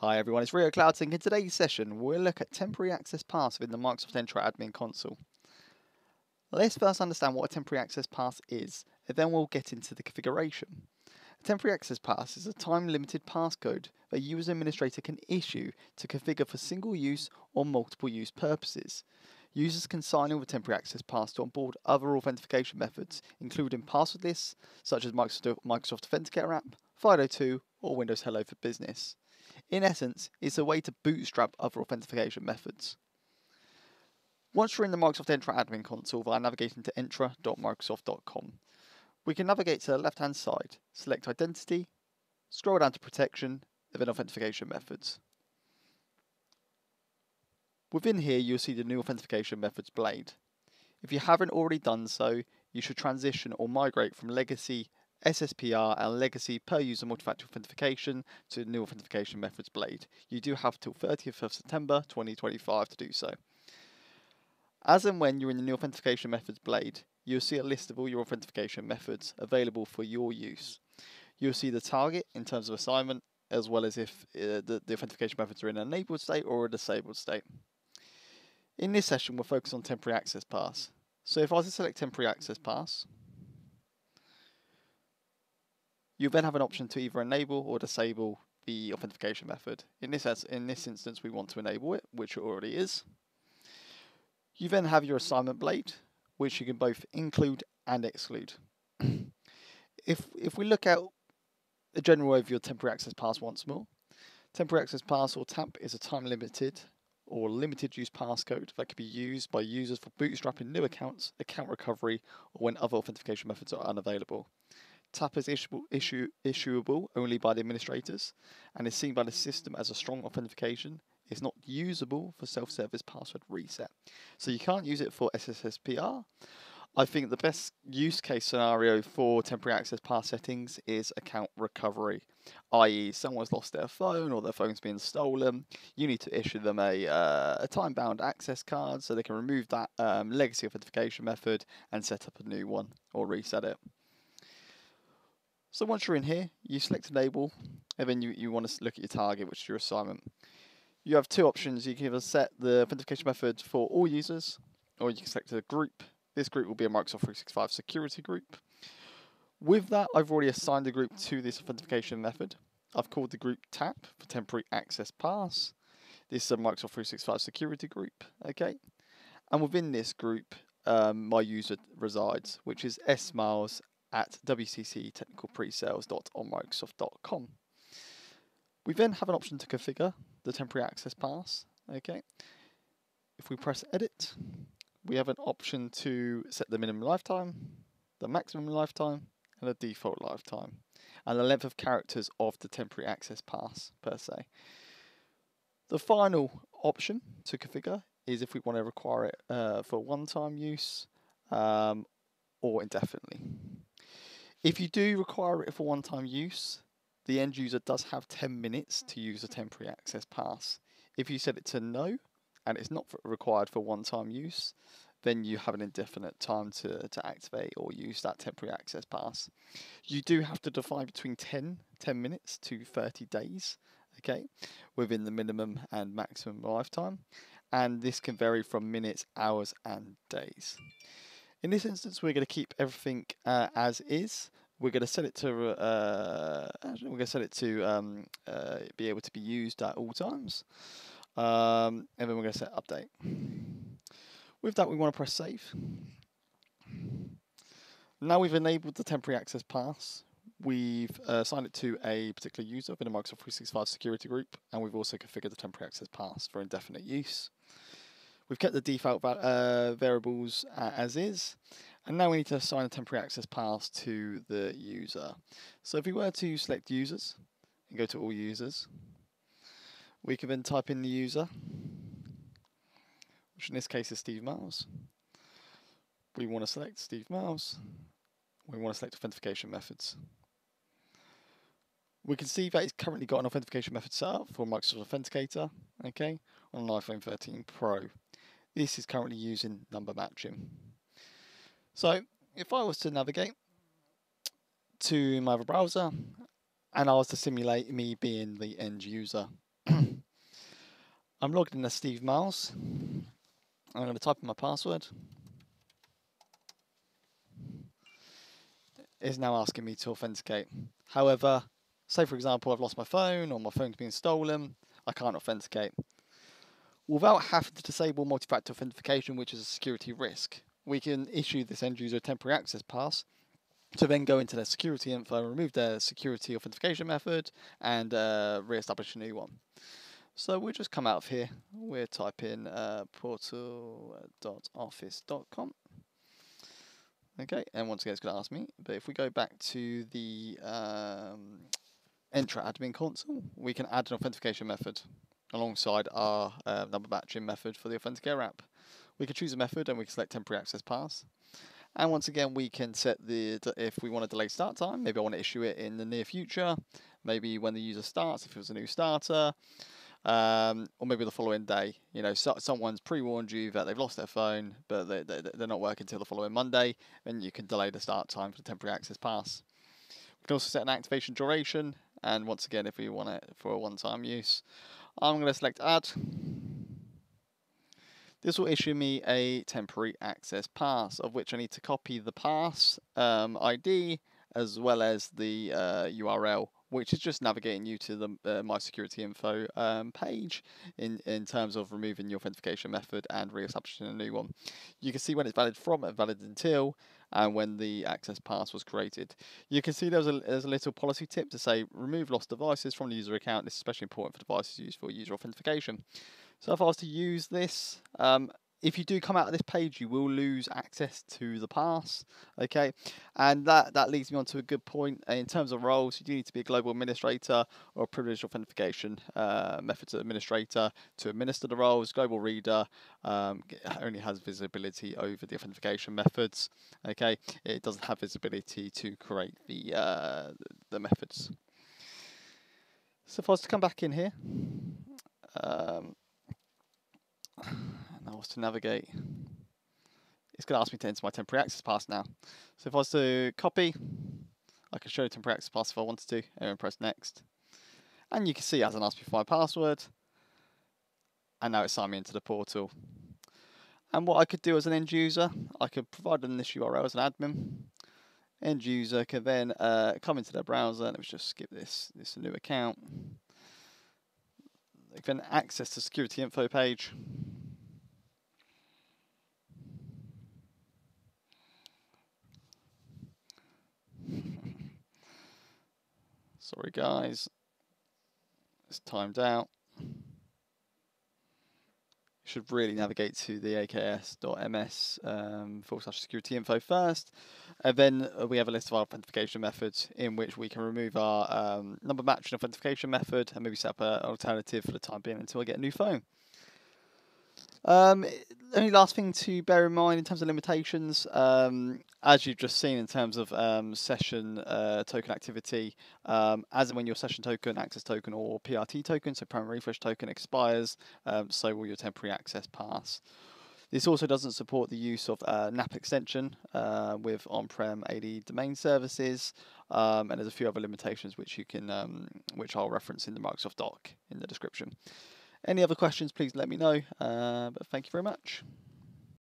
Hi everyone, it's Rio CloudSync. In today's session, we'll look at temporary access pass within the Microsoft Entra Admin Console. Let's first understand what a temporary access pass is, and then we'll get into the configuration. A temporary access pass is a time-limited passcode that a user administrator can issue to configure for single-use or multiple-use purposes. Users can sign in with temporary access pass to onboard other authentication methods, including passwordless, such as Microsoft Authenticator app, FIDO2, or Windows Hello for Business. In essence, it's a way to bootstrap other authentication methods. Once you're in the Microsoft Entra admin console via navigating to entra.microsoft.com, we can navigate to the left hand side, select Identity, scroll down to Protection, and then Authentication Methods. Within here, you'll see the new authentication methods blade. If you haven't already done so, you should transition or migrate from legacy SSPR and legacy per user multi-factor authentication to new authentication methods blade. You do have till 30th of September 2025 to do so. As and when you're in the new authentication methods blade, you'll see a list of all your authentication methods available for your use. You'll see the target in terms of assignment, as well as if uh, the, the authentication methods are in an enabled state or a disabled state. In this session, we'll focus on temporary access pass. So if I was to select temporary access pass, you then have an option to either enable or disable the authentication method. In this, in this instance, we want to enable it, which it already is. You then have your assignment blade, which you can both include and exclude. if, if we look at a general overview of temporary access pass once more, temporary access pass or TAP is a time limited or limited use passcode that can be used by users for bootstrapping new accounts, account recovery, or when other authentication methods are unavailable. TAP is issuable, issue, issuable only by the administrators and is seen by the system as a strong authentication. It's not usable for self-service password reset. So you can't use it for SSPR. I think the best use case scenario for temporary access pass settings is account recovery, i.e., someone's lost their phone or their phone's been stolen. You need to issue them a, uh, a time bound access card so they can remove that um, legacy authentication method and set up a new one or reset it. So once you're in here, you select enable, and then you, you want to look at your target, which is your assignment. You have two options. You can either set the authentication method for all users, or you can select a group. This group will be a Microsoft 365 security group. With that, I've already assigned the group to this authentication method. I've called the group TAP for Temporary Access Pass. This is a Microsoft 365 security group, okay? And within this group, um, my user resides, which is smiles at wcctechnicalpresales.onmicrosoft.com. We then have an option to configure the temporary access pass. Okay. If we press edit, we have an option to set the minimum lifetime, the maximum lifetime, and the default lifetime, and the length of characters of the temporary access pass per se. The final option to configure is if we want to require it uh, for one-time use um, or indefinitely. If you do require it for one-time use, the end user does have 10 minutes to use a temporary access pass. If you set it to no, and it's not required for one-time use, then you have an indefinite time to, to activate or use that temporary access pass. You do have to define between 10, 10 minutes to 30 days, okay, within the minimum and maximum lifetime. And this can vary from minutes, hours, and days. In this instance, we're going to keep everything uh, as is. We're going to set it to uh, we're going to set it to um, uh, be able to be used at all times, um, and then we're going to set update. With that, we want to press save. Now we've enabled the temporary access pass. We've uh, assigned it to a particular user within a Microsoft 365 security group, and we've also configured the temporary access pass for indefinite use. We've kept the default uh, variables uh, as is. And now we need to assign a temporary access pass to the user. So if we were to select users and go to all users, we can then type in the user, which in this case is Steve Miles. We want to select Steve Miles. We want to select authentication methods. We can see that it's currently got an authentication method set up for Microsoft Authenticator, okay, on an iPhone 13 Pro. This is currently using number matching. So if I was to navigate to my other browser and I was to simulate me being the end user, I'm logged in as Steve Miles. I'm going to type in my password. It's now asking me to authenticate. However, say for example I've lost my phone or my phone's been stolen, I can't authenticate. Without having to disable multi-factor authentication, which is a security risk, we can issue this end user a temporary access pass to then go into their security info, and remove their security authentication method, and uh, re-establish a new one. So we'll just come out of here. We'll type in uh, portal.office.com. Okay, and once again, it's going to ask me. But if we go back to the um, Entra admin console, we can add an authentication method alongside our uh, number matching method for the Authenticator app. We can choose a method and we can select temporary access pass. And once again, we can set the, if we want to delay start time, maybe I want to issue it in the near future, maybe when the user starts, if it was a new starter, um, or maybe the following day. You know, so, someone's pre-warned you that they've lost their phone, but they, they, they're not working until the following Monday, and you can delay the start time for the temporary access pass. We can also set an activation duration, and once again, if we want it for a one-time use, I'm going to select add. This will issue me a temporary access pass, of which I need to copy the pass um, ID as well as the uh, URL, which is just navigating you to the uh, My Security Info um, page in, in terms of removing your authentication method and re-establishing a new one. You can see when it's valid from and valid until, and when the access pass was created. You can see there's a, there's a little policy tip to say remove lost devices from the user account. This is especially important for devices used for user authentication. So if I was to use this, um, if you do come out of this page, you will lose access to the pass. Okay, and that that leads me on to a good point in terms of roles. You do need to be a global administrator or privileged authentication uh, methods administrator to administer the roles. Global reader um, only has visibility over the authentication methods. Okay, it doesn't have visibility to create the uh, the methods. So I was to come back in here. Um, to navigate. It's going to ask me to enter my temporary access pass now. So if I was to copy, I can show the temporary access pass if I wanted to, and press next. And you can see it hasn't asked me for my password. And now it's signed me into the portal. And what I could do as an end user, I could provide them this URL as an admin. End user can then uh, come into their browser. Let me just skip this. This new account. They can access the security info page. Sorry guys, it's timed out. You should really navigate to the aka.ms um, forward slash security info first. And then we have a list of our authentication methods in which we can remove our um, number matching authentication method and maybe set up an alternative for the time being until I get a new phone. Um, only last thing to bear in mind in terms of limitations, um, as you've just seen in terms of um, session uh, token activity, um, as and when your session token, access token, or PRT token, so primary refresh token expires, um, so will your temporary access pass. This also doesn't support the use of uh, NPS extension uh, with on-prem AD domain services, um, and there's a few other limitations which you can, um, which I'll reference in the Microsoft doc in the description. Any other questions, please let me know. Uh, but thank you very much.